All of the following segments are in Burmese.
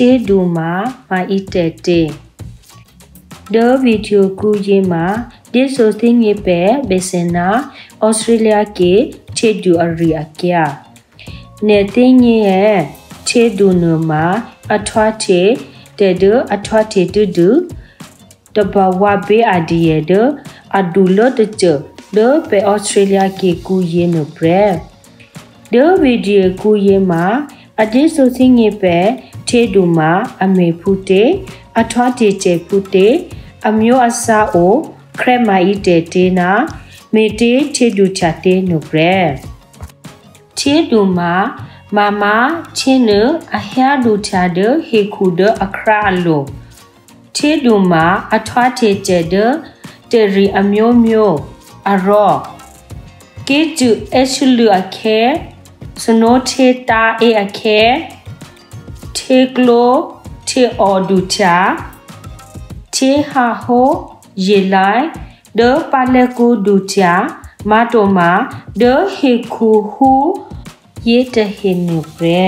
ချေဒူမာမာအီတဲတေဒေဗီဒီယိုကူယေမာဒီဆိုသင်းယေပဲဘေစနာဩစတြေးလျကေချေဒူအရီအကျာနေတင်းရဲ့ချေဒူနမာအထွားချေတေဒအထွားချေတူဒူတဘဝဘေအဒီယေဒအဒူလတ်ချေဒေပေဩစတြေးလျကေကူယေနဘရဒေ ဗီဒီယိုကူယေမာအဒီဆိုသင်းယေပဲချေဒူမာအမေဖူတေအထွားတေချေဖူတေအမျိုးအစားအိုခရမိုင်တေတေနာမေတေချေဒူချာတေနုဘရချေဒူမာမမချင်းနအဟယာဒူချာဒဟေခုဒအခရာလိုချေဒူမာအထွားတေကျဒတေရီအမျိုးမျိုးအရောကေကျူအရှလူအခဲစနိုထေတာအေအခဲ ထေကလိုထေအော်ဒူချာချေဟာဟိုယေလိုက်ဒေပါလေကူဒူချာမာတိုမာဒေဟေခုဟူယေတဟေနုပရေ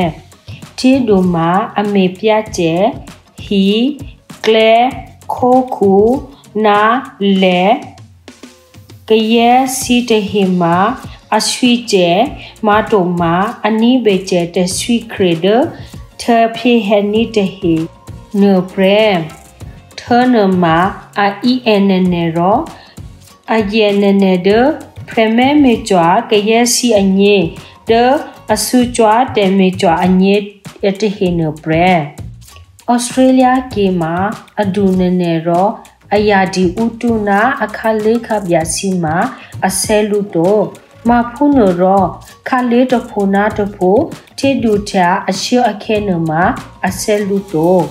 ချေဒူမာအမေပြကျဲဟီကလေခိုခုနာလေကရဲစီတဟေမာအဆွီကျဲမာတိုမာအနိဘေကျဲတဆွီခရဒ ထဖေဟနီတဟေနုပရေထနမအီအန်နနေရောအယေနနေဒပရမေမေကြွာကရစီအညေဒအဆူကြွာတေမေကြွာအညေအတဟေနပရဩစတြေးလျကေမှာအဒူနနေရောအယာဒီဥတုနာအခါလေးခပြစီမှာအဆဲလူတော့ မဖုနရောခါလေးတဖိုနာတဖိုထေဒူချာအရှိအခဲနမှာအဆဲလူတော့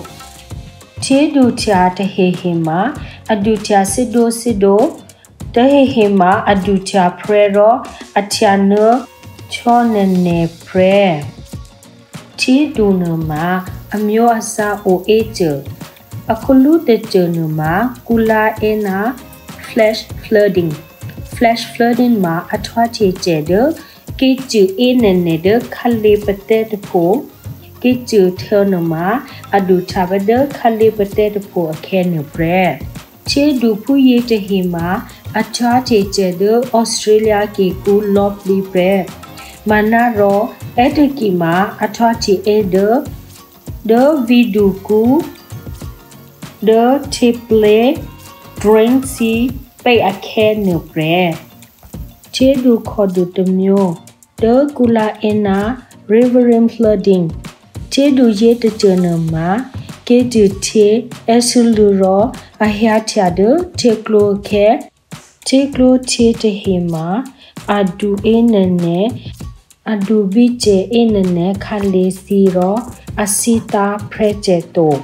ထေဒူချာတဟေဟေမှာအဒူချာစစ်ဒိုစစ်ဒိုတဟေဟေမှာအဒူချာဖရရောအချာနချောနနေဖရထေဒူနမှာအမျိုးအစားအိုအေချေအခုလူတချနမှာကူလာအနာ flash flooding flash flooding မှာအထွားချေကျဲတဲ့ကေကျူအင်းနဲ့တဲ့ခလေးပတဲ့တဖို့ကိကျူထောနမအဒူချဘဒခလီပတဲ့ဖို့အခဲနဘရချေဒူဖူရီတဟီမာအချာချေကျတဲ့ဩစတြေးလျကေကူလော့လီဘရမနာရောအတကီမာအထွာချေအေဒဒဗီဒူကူဒတီပလေဒရ င်စီပေအခဲနဘရချေဒူခေါ်ဒူတမျိုးဒကူလာအင်နာ Riverine flooding ချေဒူရေတကြနမှာကေတူတီအဆူလူရောအဟယာချာဒတေကလိုခဲတေကလိုတီတဟေမာအဒူအင်းနဲ့အဒူဘီချေအင်းနဲ့ခါလေးစီရောအစီတာဖရချေတို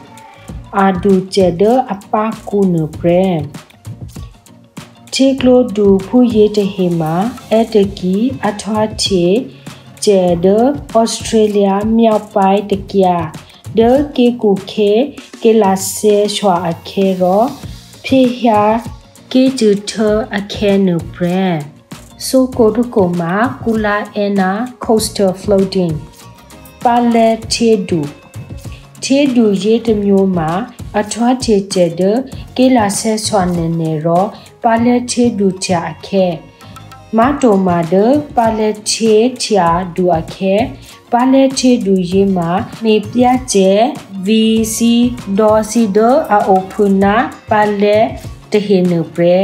အဒူချေဒအပါကူနပရမ် တေကလိုဒူဖူရေတဟေမာအတကီအထွားချေကျဲဒဩစတြေးလျမြောက်ပိုင်းတကရဒကေကူခေကေလာဆေချွာအခေရောဖေဟာကေဂျူထအခေနုဘရဆိုကိုဒကိုမာကူလာအနာ coastal floating ပါလက်ထေဒူထေဒူရေတမျိုးမှာအထွားချေကျဲဒကေလာဆေချွာနေနေရော ပါလက်ထေဒူချအခေမာတိုမာဒပါလက်ချေချာဒူအခဲပါလက်ချေဒူယေမာမေပြကျဲ VC ဒေါ်စီဒအိုဖုနာပါလက်တဟေနပရ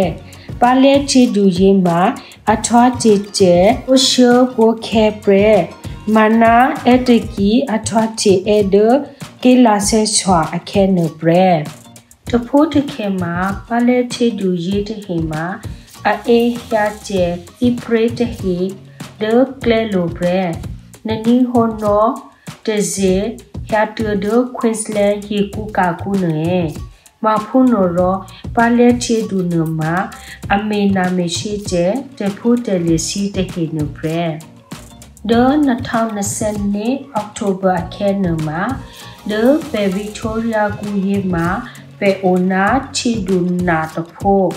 ပါလက်ချေဒူယေမာအထွားချေကျဲအိုရှိုပိုခဲပရမနာအတကီအထွားချေအဒကေလာဆဲချွာအခဲနပရ တဖိုးတခဲမှာပါလက်ချေဒူယေတဟေမှာအေယာကျဲဤပရတဟီဒကလေလိုဘရနနီဟိုနိုတဇေယာတူဒခွင်းစလန်ဟီကူကာကူနေမဖုနိုရောပါလက်ချေဒူနမအမေနာမရှိကျဲတဖူတလစီတဟီနုဘရဒေါ်2020နှစ်အောက်တိုဘာခဲနမှာဒေပေဗီတိုရီယာကူယေမှာ ပေအိုနာချီဒူနာတဖို့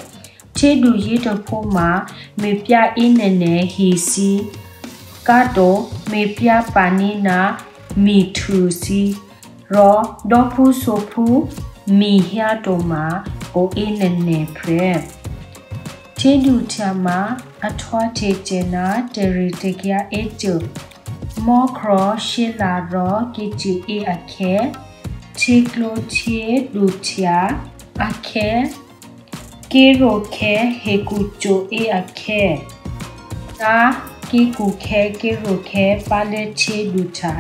ချေဒူရီတဖို့မှာမေပြအင်းနဲ့နဲ့ဟီစီကတော့မေပြပါနီနာမီထူစီရောဒေါဖူဆိုဖူမီဟျာတိုမာအိုအေနနေဖရက်ချေဒူချာမာအထွားချေချေနာတရီတကရအေချူမောခရရှီလာရောကီချီအေအခဲ ချီကလိုချေဒူချာအခဲကေရိုခဲဟေကူချိုအေအခဲတာကီကူခဲကေရိုခဲပါလက်ချေဒူချာ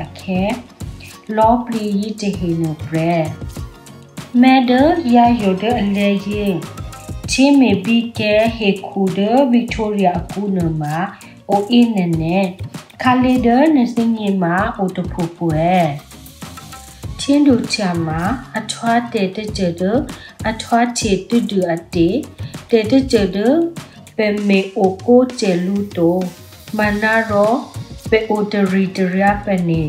ခဲလောပလီယီတဟေနဘရဲမဲဒရာယိုဒအလေယေချင်းမေဘီကဲဟေခုဒဗစ်တိုးရီယာကူနမအိုအင်းနဲနဲခါလီဒနစင်းညီမာအိုတဖိုပွဲချင်းတို့ချာမှာအထွားတဲ့တဲ့ကျတော့အထွားချေတူတူအတေတဲ့တဲ့ကျတော့ပေမေအိုကိုကျဲလူတိုမနာရောပေအိုတရီတရပနေ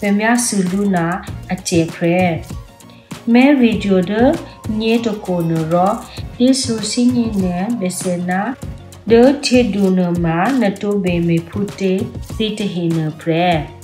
ပေမြဆူလူနာအကျဲဖရဲမဲဗီဒီယိုဒညေတကိုနရောဒီဆူစင်းနေဘစနာဒထေဒူနမနတိုဘေမေဖူတေစီတဟိနဖရဲ